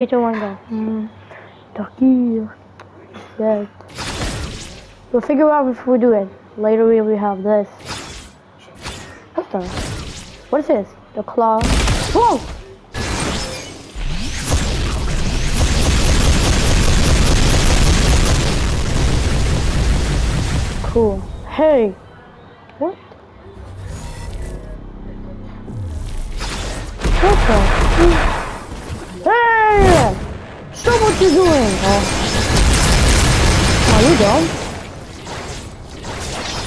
Get your one go. Mm. Yes. We'll figure out if we do it. Later we will have this. What the? What is this? The claw. Whoa! Cool. Hey! What Stop what you're doing! Oh. Are you dumb?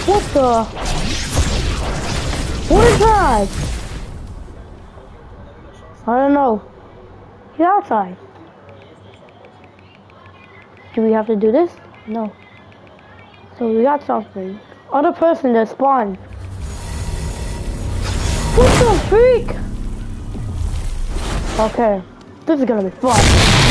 What the? What is that? I don't know. Get outside. Do we have to do this? No. So we got something. Other person that spawned. What the freak? Okay. This is gonna be fun.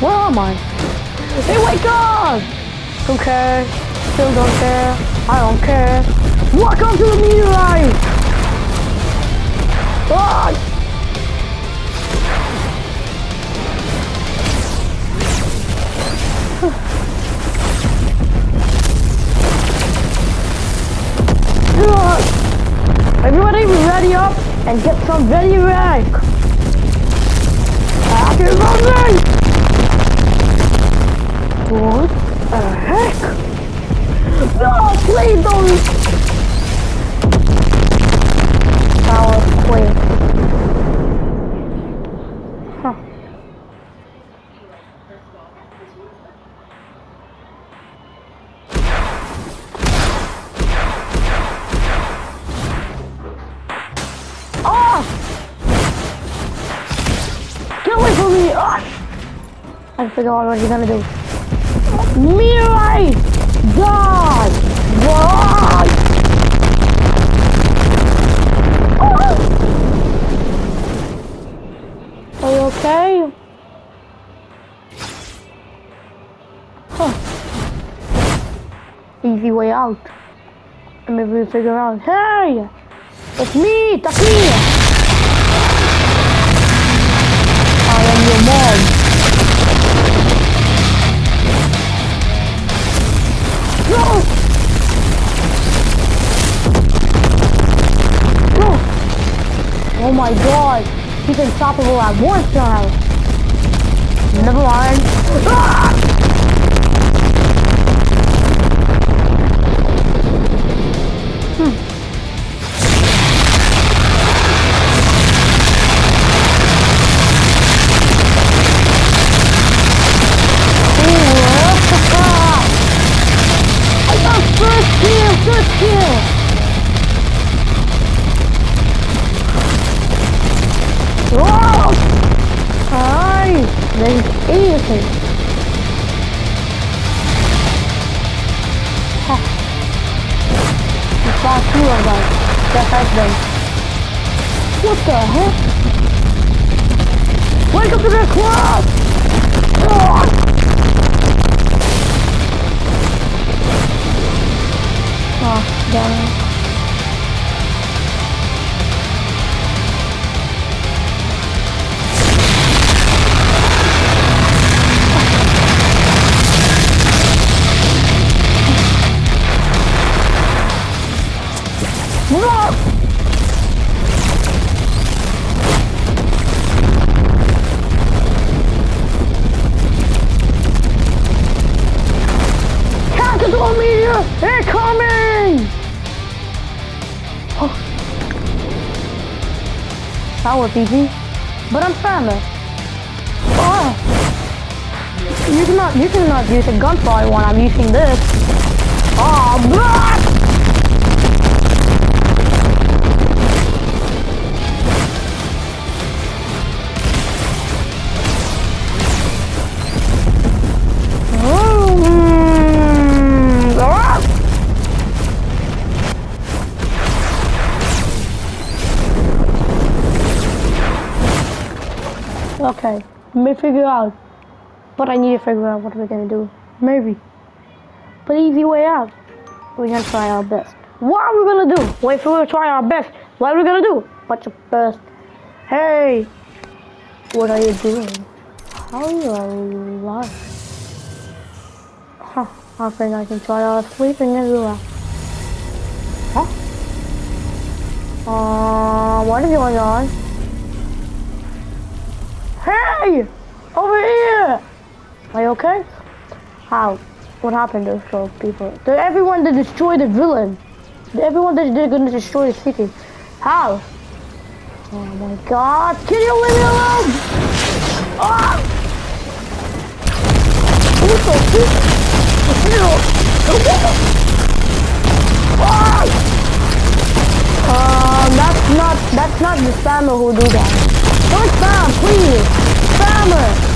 Where am I? Hey, wake up! Don't care. Still don't care. I don't care. Welcome to the meteorite! Ah! Everybody ready up and get some ready rank. Happy Monday! What the heck? No, please don't! Power quake. Huh. Ah! Get away from me! Ah! I forgot what you're gonna do. Meteorite! Die! Die! Ah! Are you okay? Huh. Easy way out. Maybe we figure out, hey! It's me, Taki! Unstoppable at once now! Never mind. Ah! There's anything. Huh. You saw two of. That has them. What the heck? Wake up to the club! Oh! Ah. Oh, ah, damn it. Was easy, but I'm famous. Oh. You cannot, you cannot use a gunfire when I'm using this. Oh, blah! Me figure out. But I need to figure out what we're gonna do. Maybe. But easy way out. We're gonna try our best. What are we gonna do? Wait for we to try our best. What are we gonna do? What's your best? Hey! What are you doing? How are you alive? Huh, I think I can try out sleeping as well. Huh? Uh, what is going on? Hey! Over here! Are you okay? How? What happened to those people? They're everyone that destroyed the villain. They're everyone that they're gonna destroy the city. How? Oh my god! Can you leave me alone? Ah! What the Ah! Um, that's not, that's not the spammer who do that. Don't spam, please! Spammer!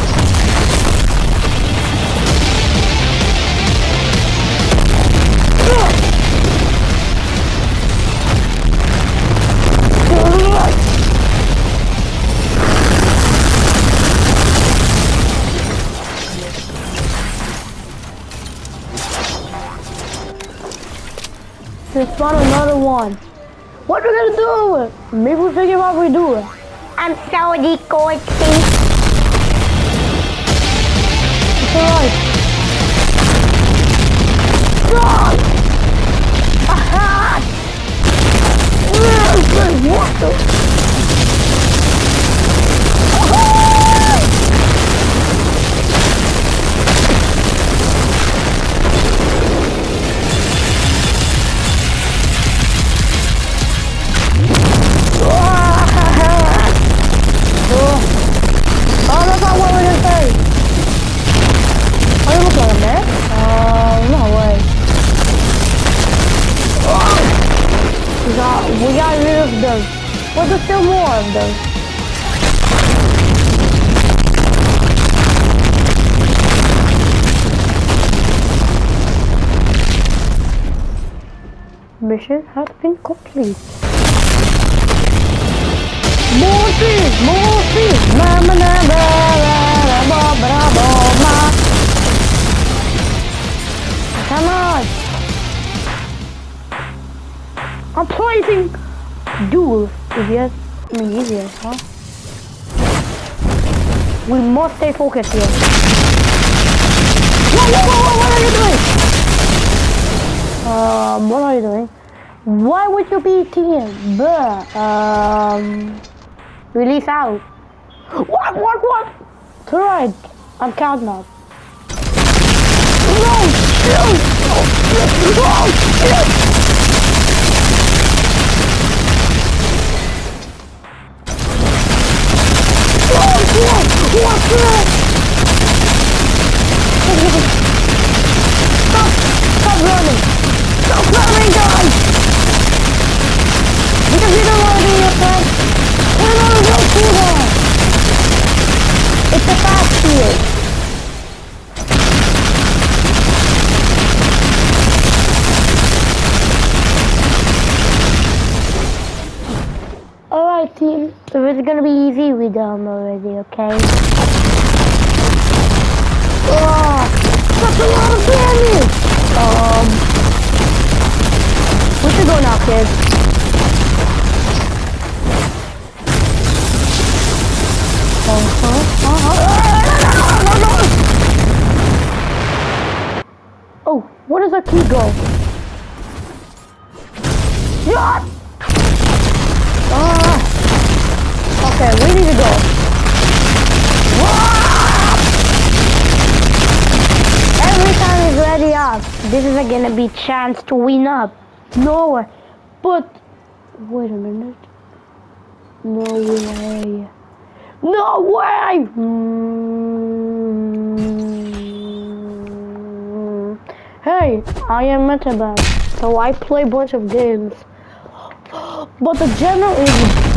Just spawn another one. What are we gonna do? Maybe we'll figure out what we do. I'm so decoy. Mission has been complete. More things, more things. Ma ma na ba ba ba ba ba ma. Come on. I'm placing duel easier, I mean easier, huh? We must stay focused here. Whoa, whoa, whoa, what are you doing? Um, what are you doing? Why would you be team? Bruh, um, release out. What, what, what? To I'm counting up. No, no, no, no, no. What's that? Stop! Stop running! Stop running, guys! It's gonna be easy with them already, okay? Oh, that's a lot of damage! Um, we should go now, kids. Uh-huh, uh-huh. Oh, where does that key go? Yeah! Okay, we need to go. Every time he's ready up, this is gonna be chance to win up. No, but wait a minute. No way. No way! Mm. Hey, I am Metabad, so I play bunch of games. But the general is